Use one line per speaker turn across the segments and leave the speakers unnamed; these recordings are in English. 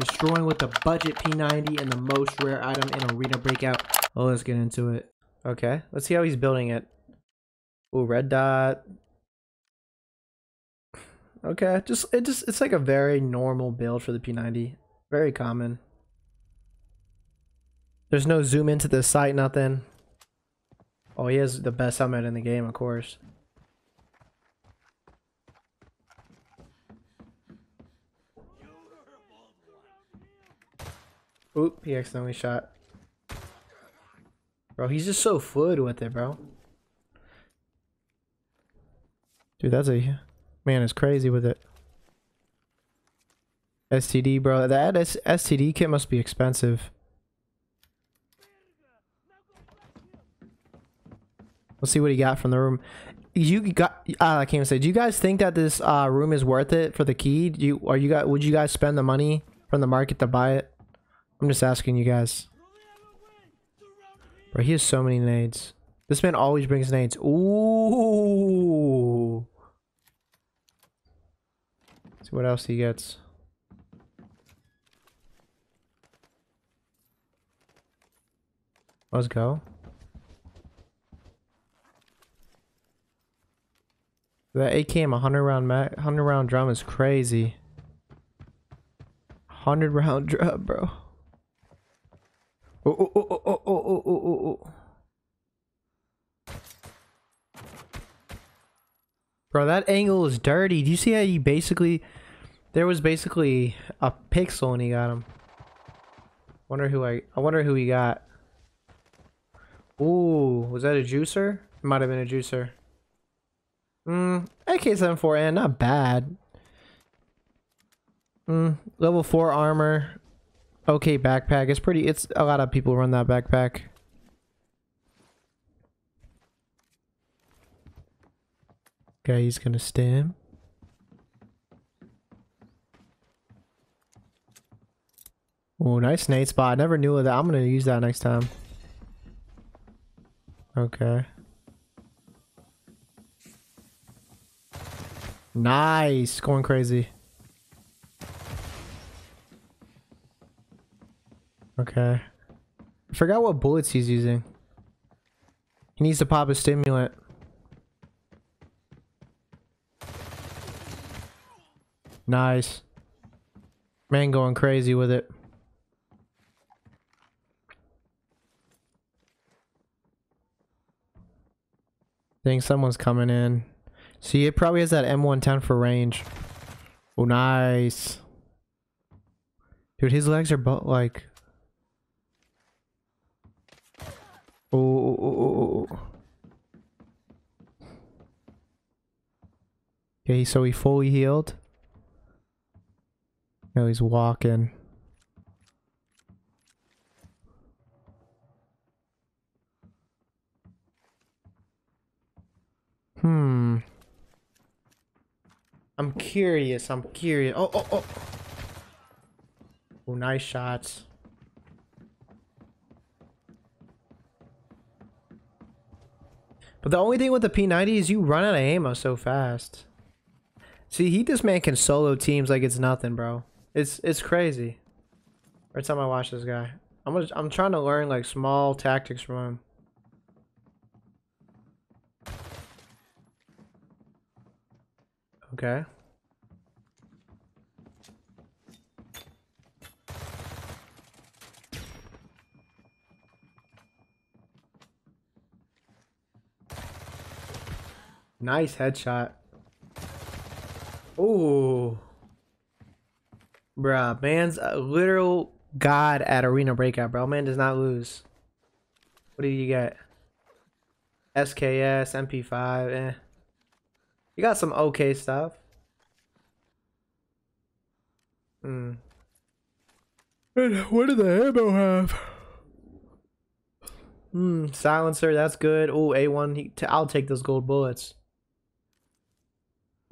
Destroying with the budget P90 and the most rare item in Arena Breakout. Oh, let's get into it. Okay, let's see how he's building it. Ooh, red dot. Okay, just it just it's like a very normal build for the P90. Very common. There's no zoom into the sight, nothing. Oh, he has the best helmet in the game, of course. Oop, he accidentally shot. Bro, he's just so fluid with it, bro. Dude, that's a man is crazy with it. STD, bro. That S STD kit must be expensive. Let's see what he got from the room. You got. Uh, I can't even say. Do you guys think that this uh, room is worth it for the key? Do you are you guys? Would you guys spend the money from the market to buy it? I'm just asking you guys. Bro, he has so many nades. This man always brings nades. Ooh. see what else he gets. Let's go. That AKM 100 round 100 round drum is crazy. 100 round drum, bro. Oh, oh, oh, oh, oh, oh, oh, oh, oh. Bro, that angle is dirty. Do you see how he basically... There was basically a pixel and he got him. Wonder who I... I wonder who he got. Ooh, was that a juicer? It might have been a juicer. Hmm, AK-74N, not bad. Hmm, level 4 armor. Okay backpack. It's pretty, it's, a lot of people run that backpack. Okay, he's gonna stem. Oh, nice nade spot. I never knew of that. I'm gonna use that next time. Okay. Nice. Going crazy. Okay. I forgot what bullets he's using. He needs to pop a stimulant. Nice. Man going crazy with it. think someone's coming in. See, it probably has that M110 for range. Oh, nice. Dude, his legs are like... Oh, oh, oh, oh, Okay, so he fully healed. Now he's walking. Hmm. I'm curious. I'm curious. Oh, oh, oh. Oh, nice shots. But the only thing with the P90 is you run out of ammo so fast. See, he this man can solo teams like it's nothing, bro. It's it's crazy. Every time I watch this guy, I'm I'm trying to learn like small tactics from him. Okay. Nice headshot. Ooh. Bruh, man's a literal god at Arena Breakout, bro. Man does not lose. What do you get? SKS, MP5, eh. You got some okay stuff. Hmm. And what did the ammo have? Hmm, silencer, that's good. Oh, A1, I'll take those gold bullets.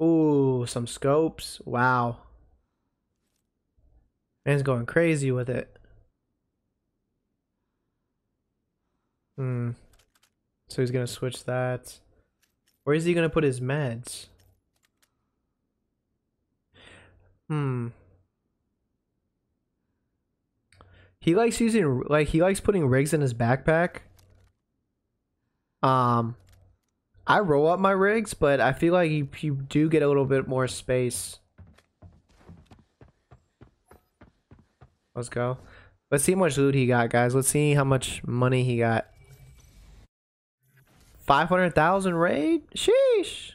Ooh, some scopes. Wow. Man's going crazy with it. Hmm. So he's gonna switch that. Where is he gonna put his meds? Hmm. He likes using like he likes putting rigs in his backpack. Um, I roll up my rigs, but I feel like you you do get a little bit more space. Let's go. Let's see how much loot he got, guys. Let's see how much money he got. 500,000 raid? Sheesh.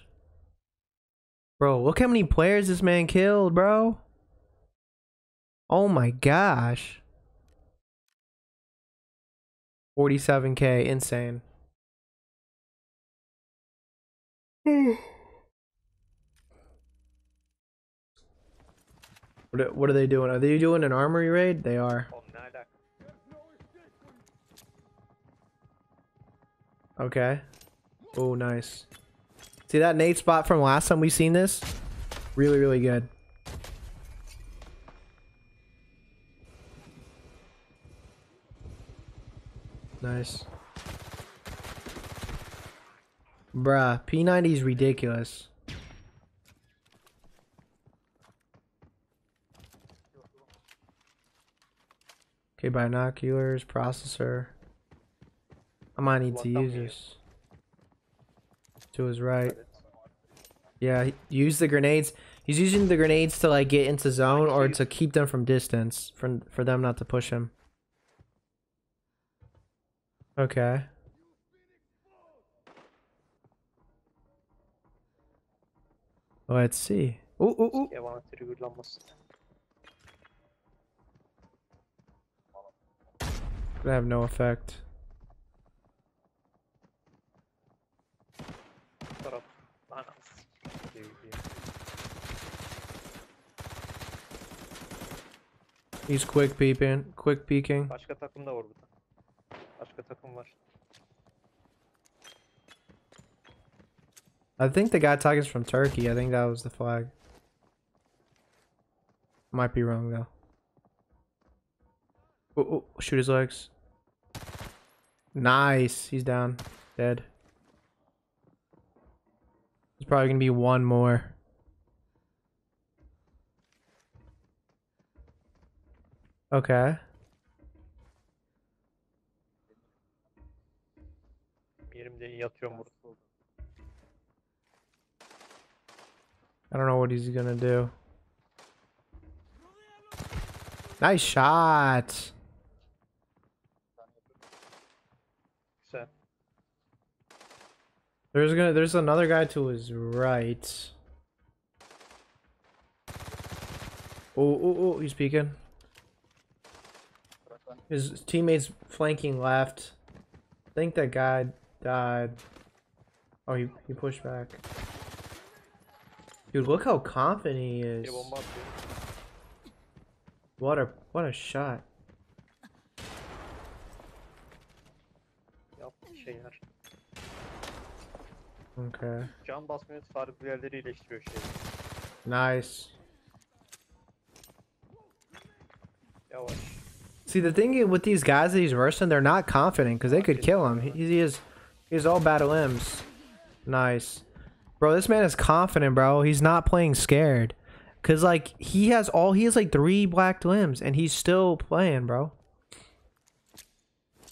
Bro, look how many players this man killed, bro. Oh my gosh. 47k, insane. What are, what are they doing? Are they doing an armory raid? They are. Okay. Oh, nice. See that nade spot from last time we seen this? Really, really good. Nice. Bruh, P90 is ridiculous. Okay, binoculars, processor. I might need to use this. To his right. Yeah, use the grenades. He's using the grenades to like get into zone or to keep them from distance, for for them not to push him. Okay. Let's see. Ooh, ooh, ooh.
Envanteri gırlanmasın.
Gonna have no effect.
Bu taraf. Anasını. Diyor, diyor.
He's quick peeping, quick peeking.
Başka takım da var burada. Başka takım var.
I think the guy talking is from Turkey. I think that was the flag. Might be wrong though. Ooh, ooh, shoot his legs. Nice. He's down. Dead. There's probably gonna be one more. Okay.
Yerimde.
I don't know what he's gonna do. Nice shot.
Güzel.
There's gonna there's another guy to his right. Oh oh oh he's peeking. His teammates flanking left. I think that guy died. Oh he he pushed back. Dude, look how confident he is.
Biri bomba atıyor.
What a what a shot.
Yaptığı şeyler.
Okay.
Can basmıyor farklı yerleri iyileştiriyor şey.
Nice.
Yavaş.
See the thing with these guys that he's versing, they're not confident because they could kill him. He, he is he has all bad limbs. Nice. Bro, this man is confident, bro. He's not playing scared. Cause like he has all he has like three black limbs and he's still playing, bro.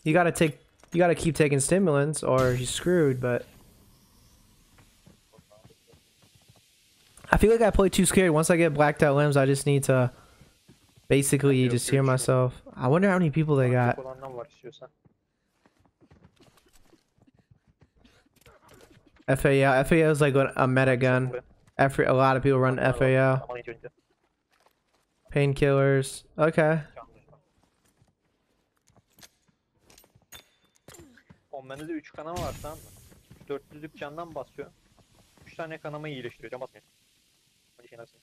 You gotta take you gotta keep taking stimulants or he's screwed, but I feel like I play too scared. Once I get blacked out limbs, I just need to basically just hear myself. I wonder how many people they got. FAL. FAL is like a meta gun. Every a lot of people run
Onlar.
FAL.
Ama ilk önce
Painkillers. Okay.
bende de 3 kanama var tamam mı? 400'lük candan basıyor. 3 tane kanamayı iyileştiriyor. Can basmıyor. Hadi şeyler sen.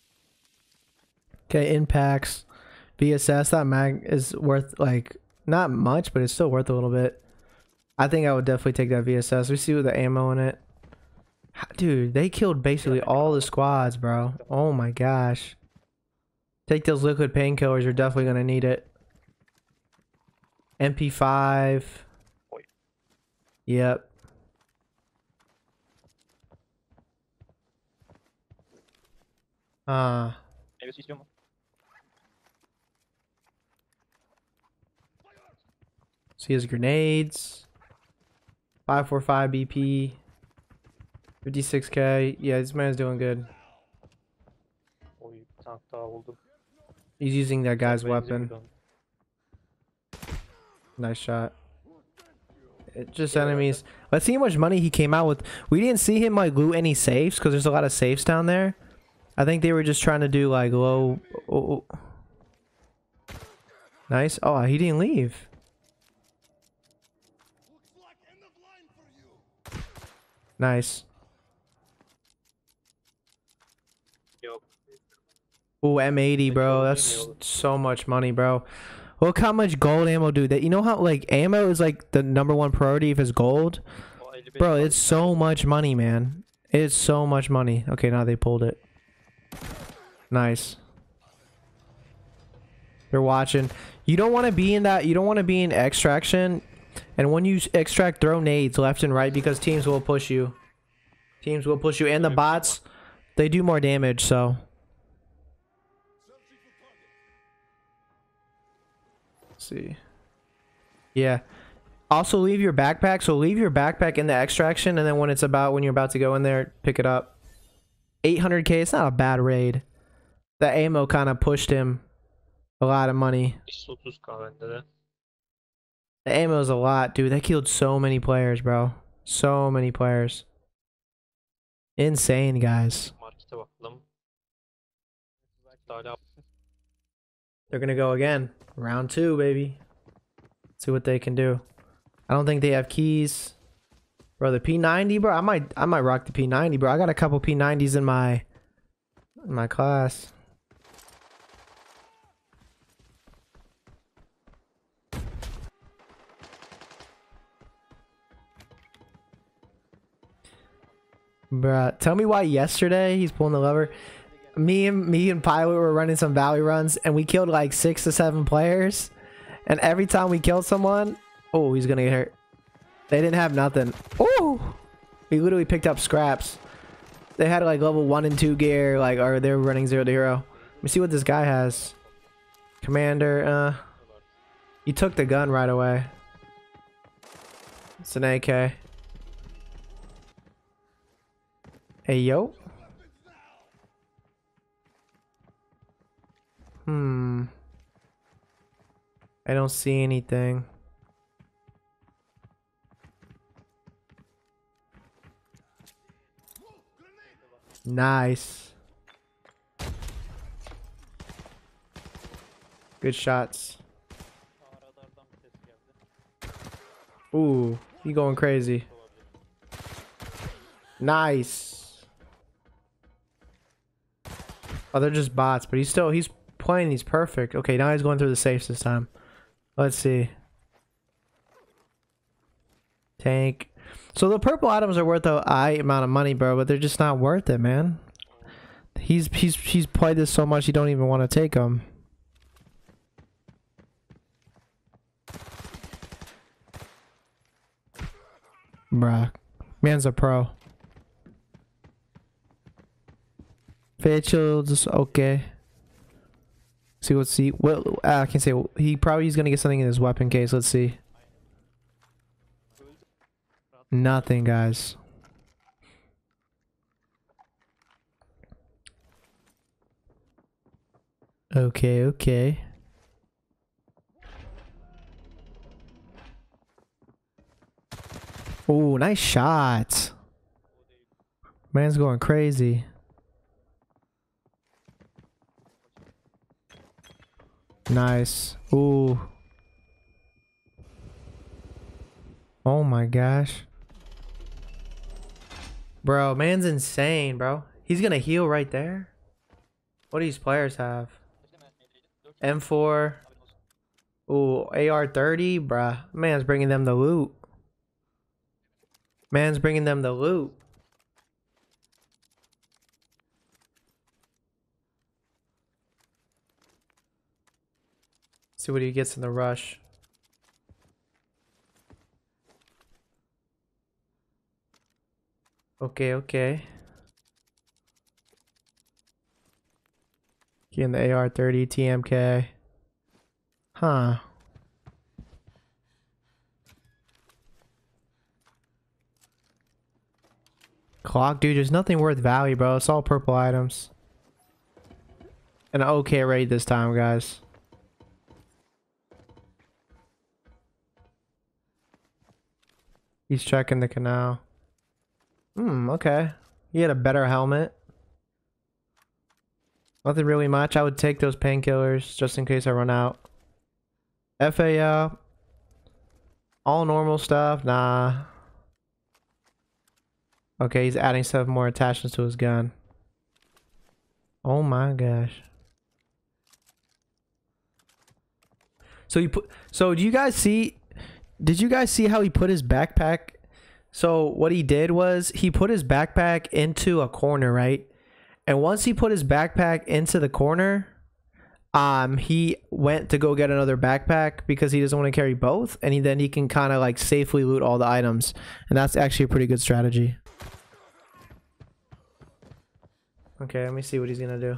Okay. Impacts. VSS. That mag is worth like not much, but it's still worth a little bit. I think I would definitely take that VSS. We see with the ammo in it. Dude, they killed basically all the squads, bro. Oh my gosh. Take those liquid painkillers. You're definitely gonna need it. MP5. Yep. Ah.
Mu?
So he has grenades. 545 BP. 56k. Yeah, this man's doing good.
Oy bir tank daha buldum.
He's using that guy's weapon. Nice shot. It just enemies. Let's see how much money he came out with. We didn't see him like loot any safes because there's a lot of safes down there. I think they were just trying to do like low. Oh, oh. Nice. Oh, he didn't leave. Nice. Ooh, M80, bro. That's so much money, bro. Look how much gold ammo dude. that. You know how like ammo is like the number one priority if it's gold. Bro, it's so much money, man. It's so much money. Okay, now they pulled it. Nice. They're watching. You don't want to be in that. You don't want to be in extraction. And when you extract, throw nades left and right because teams will push you. Teams will push you. And the bots, they do more damage, so. Let's see. Yeah. Also leave your backpack. So leave your backpack in the extraction, and then when it's about when you're about to go in there, pick it up. 800k. It's not a bad raid. The ammo kind of pushed him a lot of money.
30k bende de.
The ammo's a lot, dude. That killed so many players, bro. So many players. Insane, guys.
Bakalım.
They're gonna go again. Round two, baby. See what they can do. I don't think they have keys. Bro, the P90, bro. I might I might rock the P90, bro. I got a couple P90s in my in my class. Bruh, tell me why yesterday he's pulling the lever. Me and me and Pilot were running some valley runs and we killed like six to seven players. And every time we killed someone, oh, he's gonna get hurt. They didn't have nothing. Oh, we literally picked up scraps. They had like level one and two gear, like, or they were running zero to hero. Let me see what this guy has. Commander, uh, he took the gun right away. It's an AK. Hey, yo. Hmm. I don't see anything. Nice. Good shots. Ooh, you going crazy. Nice. Oh, they're just bots, but he's still he's playing. He's perfect. Okay, now he's going through the safes this time. Let's see. Tank. So the purple items are worth a high amount of money, bro, but they're just not worth it, man. He's he's he's played this so much he don't even want to take them. Bruh. Man's a pro. Fairchild's okay. See what's see well uh, I can say he probably is gonna get something in his weapon case. Let's see. Nothing, guys. Okay, okay. Oh, nice shot. Man's going crazy. Nice. Ooh. Oh my gosh. Bro, man's insane, bro. He's gonna heal right there. What do these players have? M4. Ooh, AR-30, bruh. Man's bringing them the loot. Man's bringing them the loot. See what he gets in the rush. Okay, okay. Getting the AR-30 TMK. Huh. Clock, dude, there's nothing worth value, bro. It's all purple items. An okay raid this time, guys. He's checking the canal. Hmm, okay. He had a better helmet. Nothing really much. I would take those painkillers just in case I run out. FAL. All normal stuff. Nah. Okay, he's adding seven more attachments to his gun. Oh my gosh. So you put so do you guys see did you guys see how he put his backpack so what he did was he put his backpack into a corner, right? And once he put his backpack into the corner, um he went to go get another backpack because he doesn't want to carry both and he, then he can kind of like safely loot all the items. And that's actually a pretty good strategy. Okay, let me see what he's gonna do.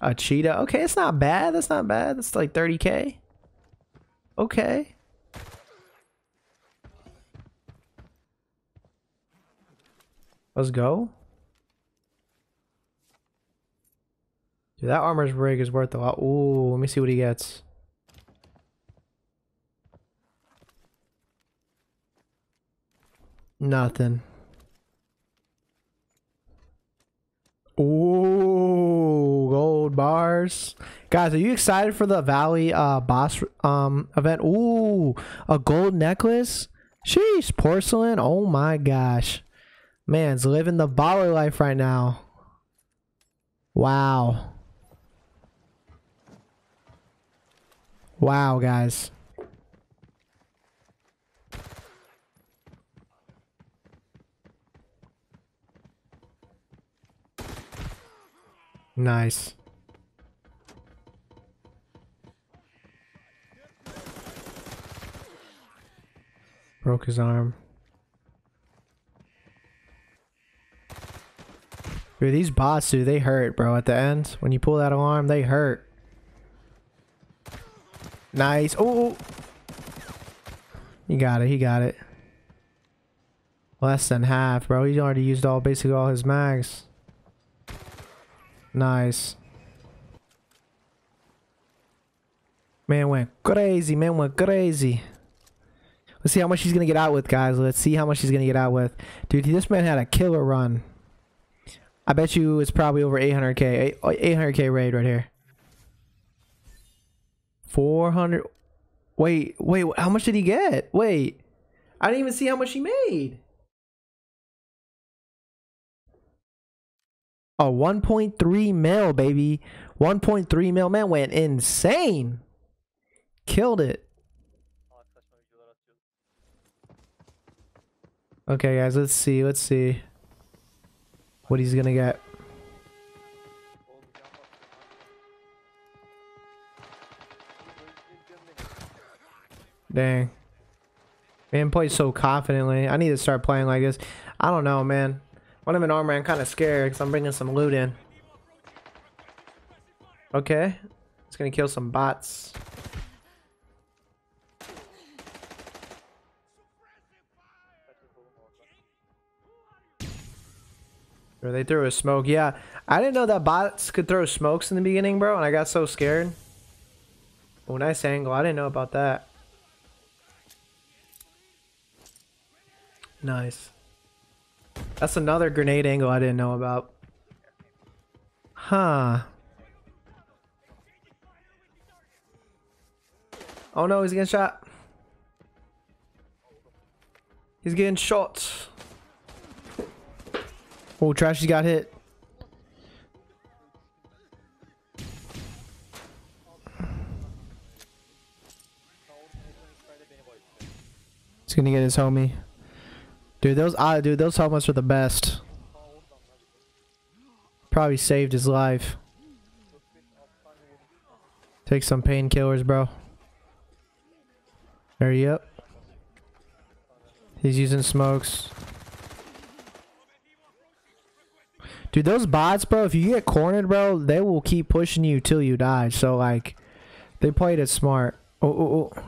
A cheetah. Okay, it's not bad. That's not bad. That's like 30k. Okay. Let's go. Dude, that armor's rig is worth a lot. Ooh, let me see what he gets. Nothing. Ooh, bars. Guys, are you excited for the Valley uh boss um event? Ooh, a gold necklace? Sheesh, porcelain. Oh my gosh. Man's living the baller life right now. Wow. Wow, guys. Nice. Broke his arm. Dude, these bots, dude, they hurt, bro. At the end, when you pull that alarm, they hurt. Nice. Oh, he got it. He got it. Less than half, bro. He already used all, basically all his mags. Nice. Man went crazy. Man went crazy. Let's see how much he's going to get out with, guys. Let's see how much he's going to get out with. Dude, this man had a killer run. I bet you it's probably over 800k. 800k raid right here. 400. Wait, wait. How much did he get? Wait. I didn't even see how much he made. Oh, 1.3 mil, baby. 1.3 mil. Man went insane. Killed it. Okay, guys, let's see. Let's see what he's gonna get. Dang. Man plays so confidently. I need to start playing like this. I don't know, man. When I'm in armor, I'm kind of scared because I'm bringing some loot in. Okay. It's going to kill some bots. Or they threw a smoke. Yeah, I didn't know that bots could throw smokes in the beginning, bro, and I got so scared. Oh, nice angle. I didn't know about that. Nice. That's another grenade angle I didn't know about. Huh. Oh no, he's getting shot. He's getting shot. Oh, Trashy got hit. He's gonna get his homie. Dude, those uh, dude, those helmets are the best. Probably saved his life. Take some painkillers, bro. There, yep. He's using smokes. Dude, those bots, bro, if you get cornered, bro, they will keep pushing you till you die. So, like, they played it smart. Oh, oh, oh.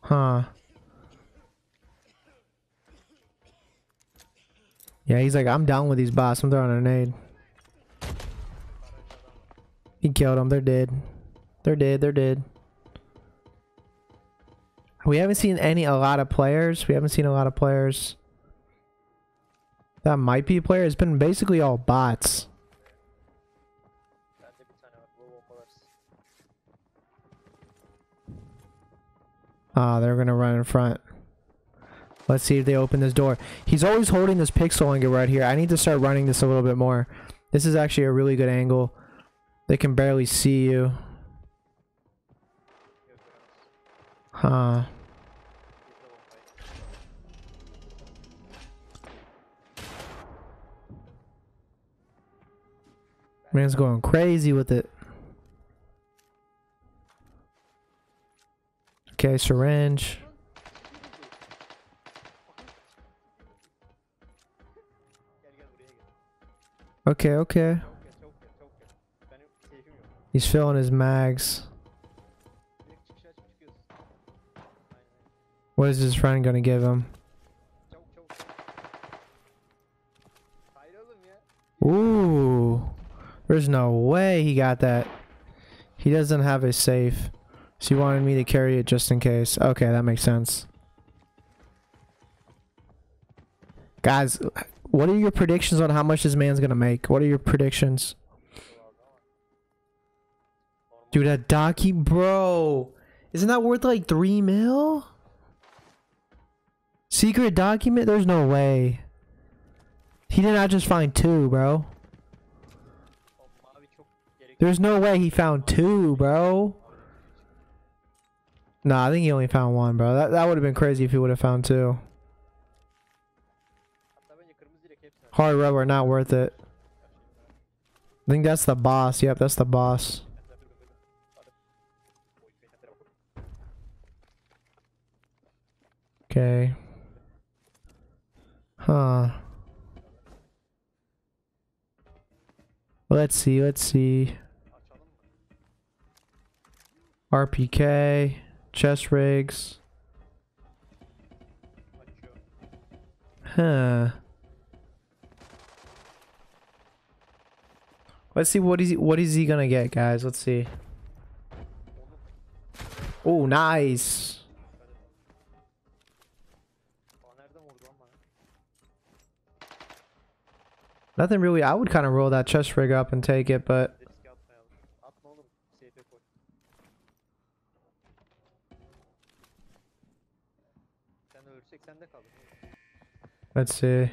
Huh. Yeah, he's like, I'm down with these bots. I'm throwing a grenade. He killed them. They're dead. They're dead. They're dead. We haven't seen any a lot of players. We haven't seen a lot of players. That might be a player. It's been basically all bots. Ah, they're gonna run in front. Let's see if they open this door. He's always holding this pixel angle right here. I need to start running this a little bit more. This is actually a really good angle. They can barely see you. Huh. Man's going crazy with it. Okay, syringe. Okay, okay. He's filling his mags. What is his friend gonna give him? Ooh. There's no way he got that. He doesn't have a safe. So he wanted me to carry it just in case. Okay, that makes sense. Guys, what are your predictions on how much this man's gonna make? What are your predictions? Dude, that Docky, bro. Isn't that worth like three mil? Secret document? There's no way. He did not just find two, bro. There's no way he found two, bro. Nah, I think he only found one, bro. That that would have been crazy if he would have found two. Hard rubber, not worth it. I think that's the boss. Yep, that's the boss.
Mesela
Huh. Let's see, let's see. RPK, chest rigs. Huh. Let's see what is he, what is he gonna get, guys? Let's see. Oh, nice. Nothing really. I would kind of roll that chest rig up and take it, but let's see.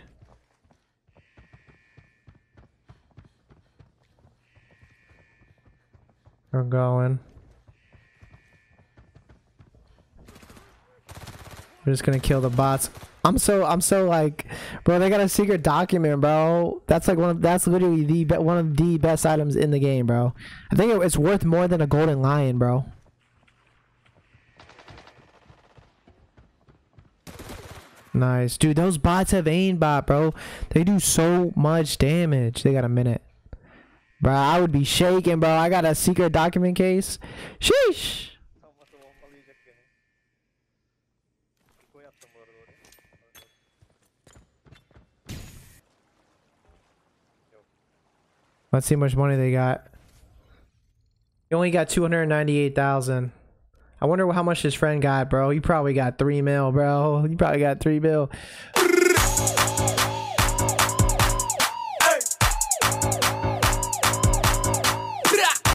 We're going. We're just gonna kill the bots. I'm so I'm so like, bro. They got a secret document, bro. That's like one of that's literally the be- one of the best items in the game, bro. I think it, it's worth more than a golden lion, bro. Nice, dude. Those bots have aimbot, bro. They do so much damage. They got a minute, bro. I would be shaking, bro. I got a secret document case. Sheesh. Let's see how much money they got. He only got 298,000. I wonder how much his friend got, bro. He probably got 3 mil, bro. He probably got 3 mil.